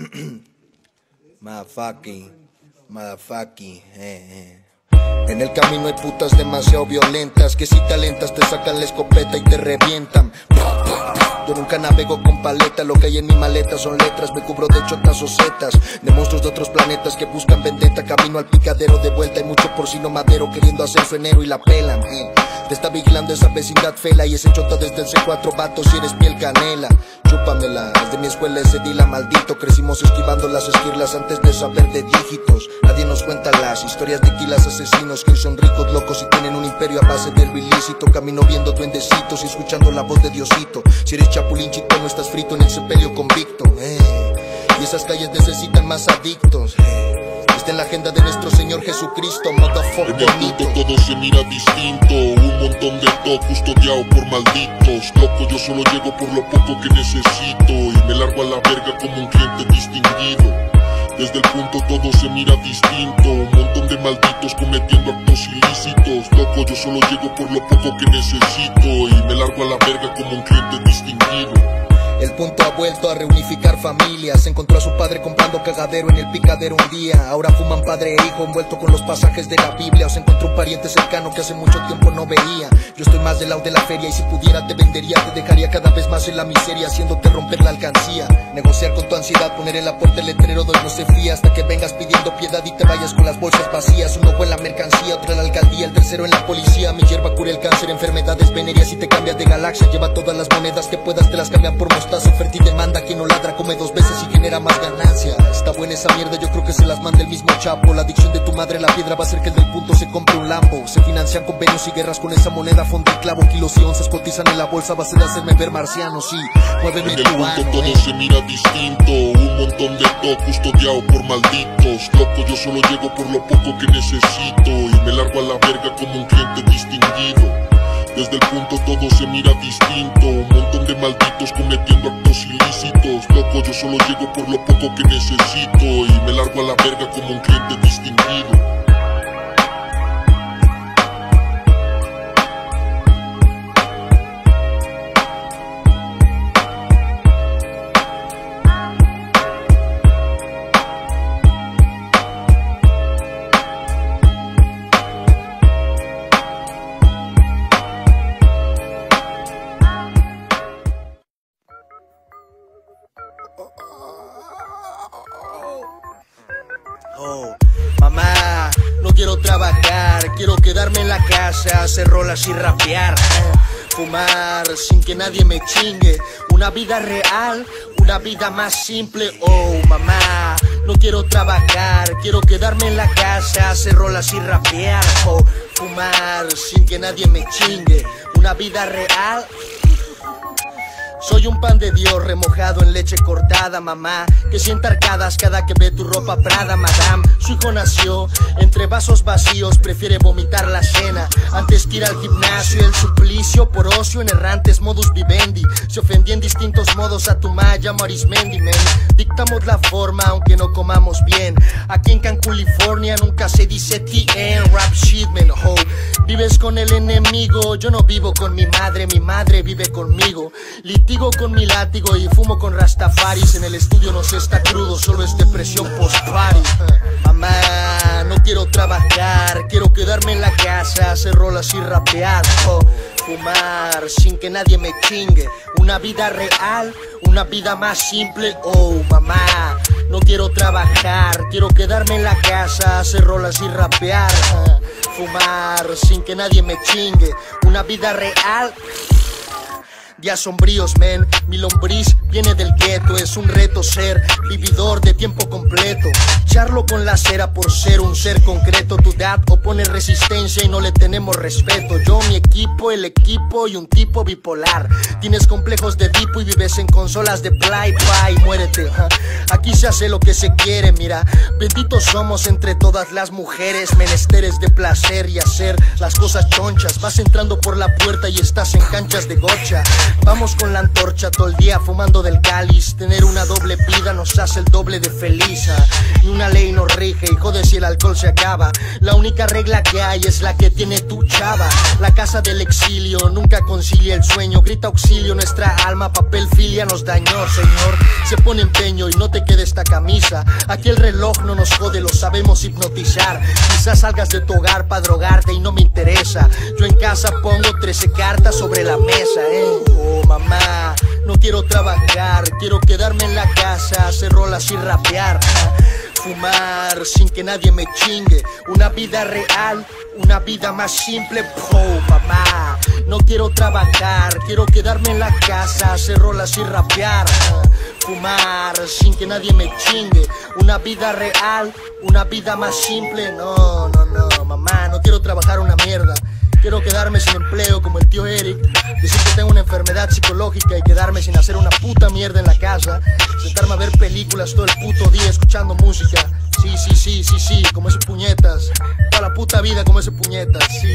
Motherfucking, motherfucking, eh, eh. En el camino hay putas demasiado violentas que si te alentas te sacan la escopeta y te revientan. Yo nunca navego con paleta, lo que hay en mi maleta son letras, me cubro de chotas o setas, de monstruos de otros planetas que buscan vendetta, camino al picadero de vuelta, hay mucho porcino madero queriendo hacer su enero y la pelan. eh. Te está vigilando esa vecindad fela y ese chota desde el C4 vatos si eres piel canela. Chúpamela, desde mi escuela ese dila maldito, crecimos esquivando las esquirlas antes de saber de dígitos. Nadie nos cuenta las historias de quilas asesinos que son ricos, locos y tienen un imperio a base del ilícito. Camino viendo duendecitos y escuchando la voz de Diosito. Si eres chapulín chico no estás frito en el sepelio convicto. eh. Y esas calles necesitan más adictos. Está en la agenda de nuestro Señor Jesucristo, motherfucker. En el mundo todo se mira distinto. Un montón de top custodiado por malditos. Loco, yo solo llego por lo poco que necesito. Y me largo a la verga como un cliente distinguido. Desde el punto todo se mira distinto. Un montón de malditos cometiendo actos ilícitos. Loco, yo solo llego por lo poco que necesito. Y me largo a la verga como un cliente distinguido El punto ha vuelto a reunificar familias. Encontró a su padre comprando cagadero en el picadero un día. Ahora fuman padre e hijo envuelto con los pasajes de la Biblia. O se encontró un pariente cercano que hace mucho tiempo no veía. Yo estoy más del lado de la feria y si pudiera te vendería. Te dejaría cada vez más en la miseria, haciéndote romper la alcancía. Negociar con tu ansiedad, poner en la puerta el letrero donde no se fía. Hasta que vengas pidiendo piedad y te con las bolsas vacías. Un ojo en la mercancía, otro en la alcaldía, el tercero en la policía. Mi hierba cura el cáncer, enfermedades venéreas y te cambias de galaxia. Lleva todas las monedas que puedas, te las cambian por mostaza. Oferta y demanda, quien no ladra come dos veces y genera más ganancia. Está buena esa mierda, yo creo que se las manda el mismo chapo. La adicción de tu madre, la piedra va a hacer que el del punto se compre un lambo. Se financian convenios y guerras con esa moneda, fondo y clavo. Kilos y onzas cotizan en la bolsa, va a ser hacerme ver marciano, sí. Muéveme En el mundo ano, todo eh. se mira distinto Un montón de top custodiado por malditos Loco, yo solo llego por lo poco que necesito Y me largo a la verga como un cliente distinguido. Desde el punto todo se mira distinto Un montón de malditos cometiendo actos ilícitos. Loco, yo solo llego por lo poco que necesito Y me largo a la verga como un cliente distinguido Oh, mamá, no quiero trabajar, quiero quedarme en la casa, hacer rolas y rapear. Fumar sin que nadie me chingue, una vida real, una vida más simple. Oh, mamá, no quiero trabajar, quiero quedarme en la casa, hacer rolas y rapear. Oh, fumar sin que nadie me chingue, una vida real, soy un pan de Dios remojado en leche cortada, mamá. Que sienta arcadas cada que ve tu ropa Prada, madame. Su hijo nació entre vasos vacíos, prefiere vomitar la cena antes que ir al gimnasio. El suplicio por ocio en errantes modus vivendi. Se ofendía en distintos modos a tu maya, Marismendi, men. Dictamos la forma aunque no comamos bien. Aquí en Cancún, California, nunca se dice TN, rap shit, man, ho. Vives con el enemigo, yo no vivo con mi madre, mi madre vive conmigo. Litigo con mi látigo y fumo con Rastafaris. En el estudio no se está crudo, solo es depresión post-party. Mamá, no quiero trabajar, quiero quedarme en la casa, hacer rolas y rapear. oh. Fumar sin que nadie me chingue. Una vida real, una vida más simple. Oh, mamá, no quiero trabajar, quiero quedarme en la casa, hacer rolas y rapear. Fumar sin que nadie me chingue. Una vida real. Días sombríos, men, mi lombriz viene del gueto, es un reto ser vividor de tiempo completo. Charlo con la cera por ser un ser concreto, tu dad opone resistencia y no le tenemos respeto. Yo, mi equipo, el equipo y un tipo bipolar. Tienes complejos de tipo y vives en consolas de play, play, muérete. Aquí se hace lo que se quiere, mira. Benditos somos entre todas las mujeres, menesteres de placer y hacer las cosas chonchas. Vas entrando por la puerta y estás en canchas de gocha. Vamos con la antorcha todo el día fumando del cáliz. Tener una doble vida nos hace el doble de feliz. ah. Ni una ley nos rige, y jode si el alcohol se acaba. La única regla que hay es la que tiene tu chava. La casa del exilio nunca concilia el sueño. Grita auxilio, nuestra alma, papel filia nos dañó, señor. Se pone empeño y no te quede esta camisa. Aquí el reloj no nos jode, lo sabemos hipnotizar. Quizás salgas de tu hogar para drogarte y no me interesa. Yo en casa pongo 13 cartas sobre la mesa, eh. Oh, mamá, no quiero trabajar, quiero quedarme en la casa, hacer rolas y rapear. Fumar sin que nadie me chingue, una vida real, una vida más simple. Oh, mamá, no quiero trabajar, quiero quedarme en la casa, hacer rolas y rapear. Fumar sin que nadie me chingue, una vida real, una vida más simple. No, no, no, mamá, no quiero trabajar una mierda. Quiero quedarme sin empleo como enfermedad psicológica y quedarme sin hacer una puta mierda en la casa, sentarme a ver películas todo el puto día escuchando música. Sí, sí, sí, sí, sí, como ese puñetas. Toda la puta vida como ese puñetas, sí.